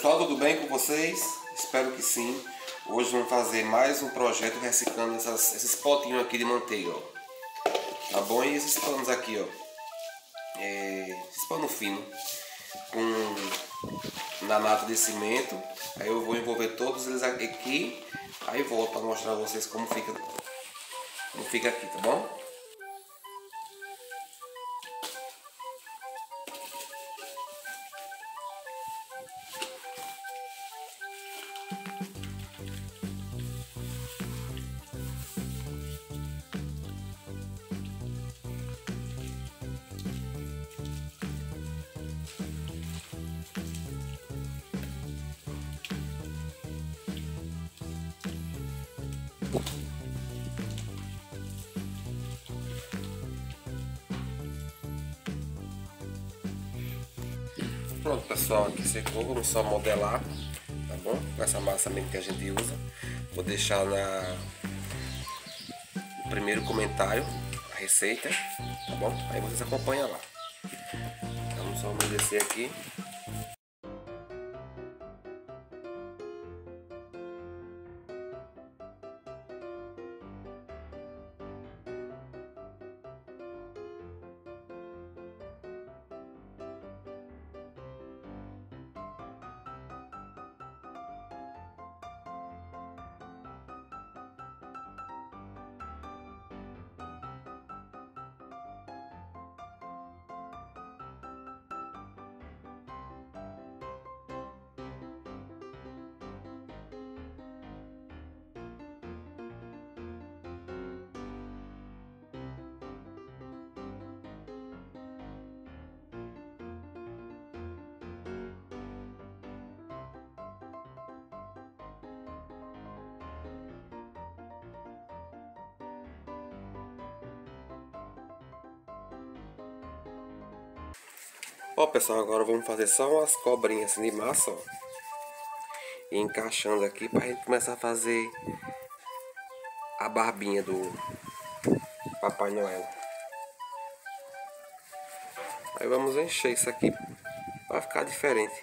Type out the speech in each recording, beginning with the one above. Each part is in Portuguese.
pessoal, tudo bem com vocês? Espero que sim. Hoje vamos fazer mais um projeto reciclando essas, esses potinhos aqui de manteiga, ó. Tá bom? E esses panos aqui, ó. É, esses panos finos com nanato de cimento. Aí eu vou envolver todos eles aqui. Aí volto para mostrar a vocês como fica, como fica aqui, tá bom? Pessoal, aqui secou, vamos só modelar, tá bom? Com essa massa mesmo que a gente usa. Vou deixar na no primeiro comentário a receita, tá bom? Aí vocês acompanham lá. Vamos só umedecer aqui. Ó pessoal, agora vamos fazer só umas cobrinhas assim de massa, ó. E encaixando aqui pra gente começar a fazer a barbinha do Papai Noel. Aí vamos encher isso aqui para ficar diferente.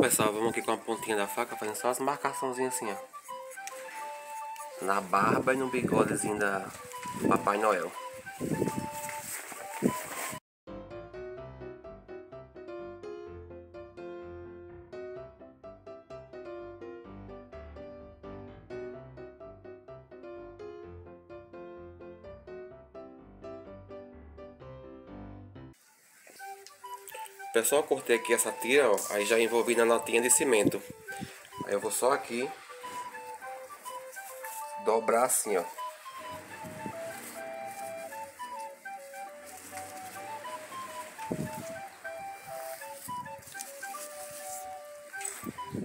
Pessoal, vamos aqui com a pontinha da faca fazendo só as marcaçãozinhas assim, ó. Na barba e no bigodezinho da Papai Noel. Pessoal, cortei aqui essa tira, ó, aí já envolvi na notinha de cimento. Aí eu vou só aqui dobrar assim, ó.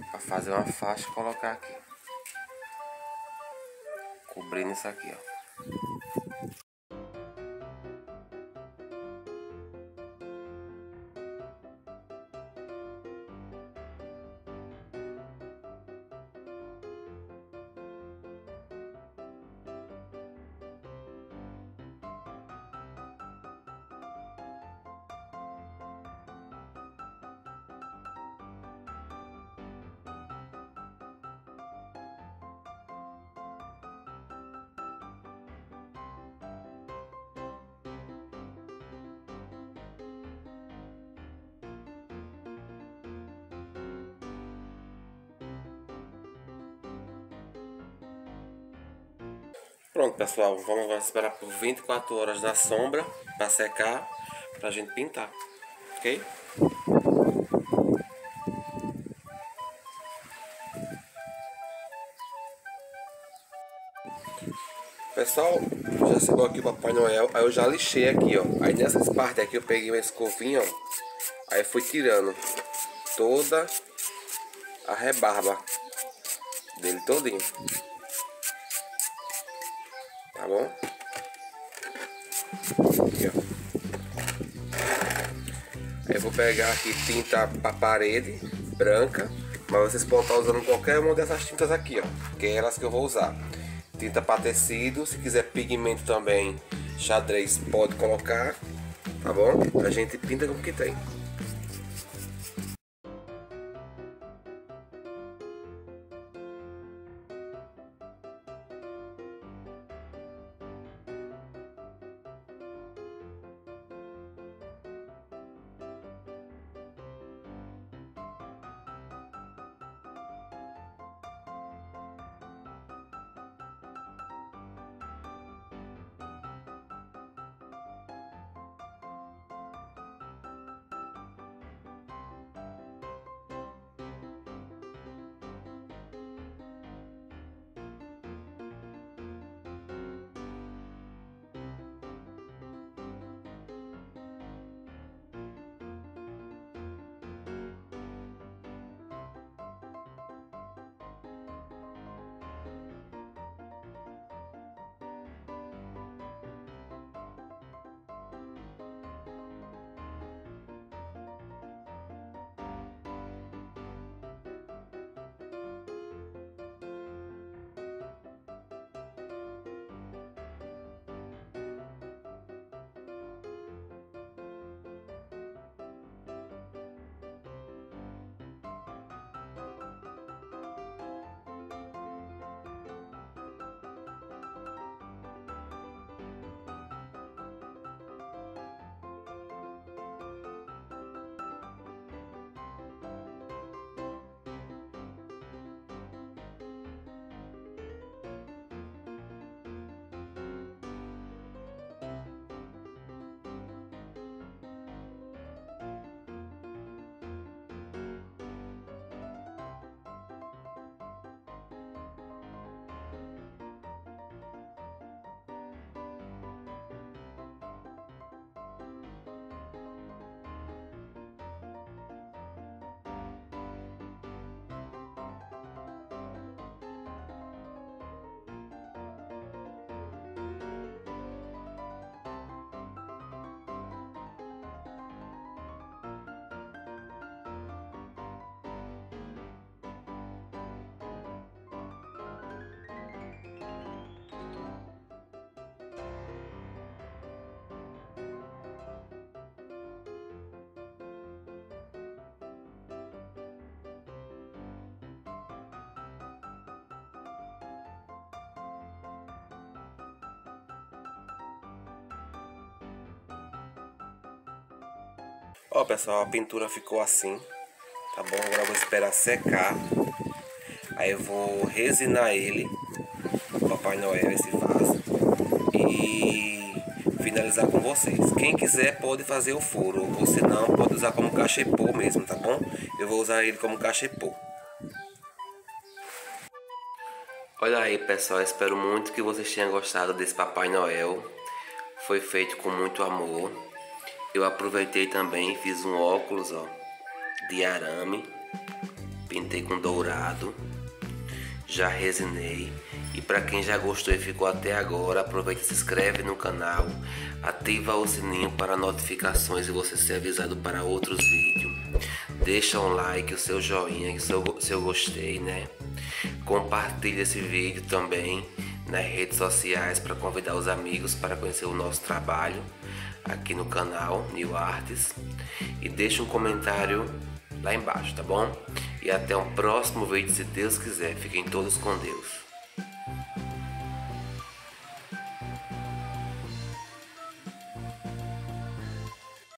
Pra fazer uma faixa e colocar aqui. Cobrindo isso aqui, ó. Pronto, pessoal, vamos esperar por 24 horas na sombra para secar pra gente pintar, ok? Pessoal, já chegou aqui o Papai Noel, aí eu já lixei aqui, ó. Aí nessas partes aqui eu peguei uma escovinha, ó. Aí fui tirando toda a rebarba dele todinho. Tá bom? Aqui. Aí eu vou pegar aqui tinta para parede branca, mas vocês podem estar usando qualquer uma dessas tintas aqui, ó, que é elas que eu vou usar. Tinta para tecido, se quiser pigmento também, xadrez pode colocar, tá bom? A gente pinta com o que tem. Ó pessoal, a pintura ficou assim, tá bom? Agora eu vou esperar secar. Aí eu vou resinar ele, Papai Noel, esse vaso. E finalizar com vocês. Quem quiser pode fazer o furo, ou se não, pode usar como cachepô mesmo, tá bom? Eu vou usar ele como cachepô. Olha aí pessoal, espero muito que vocês tenham gostado desse Papai Noel. Foi feito com muito amor. Eu aproveitei também, fiz um óculos, ó, de arame, pintei com dourado, já resinei. E para quem já gostou e ficou até agora, aproveita e se inscreve no canal, ativa o sininho para notificações e você ser avisado para outros vídeos. Deixa um like, o seu joinha, o seu, seu gostei, né? Compartilhe esse vídeo também nas redes sociais para convidar os amigos para conhecer o nosso trabalho aqui no canal New Arts e deixe um comentário lá embaixo, tá bom? E até um próximo vídeo, se Deus quiser. Fiquem todos com Deus.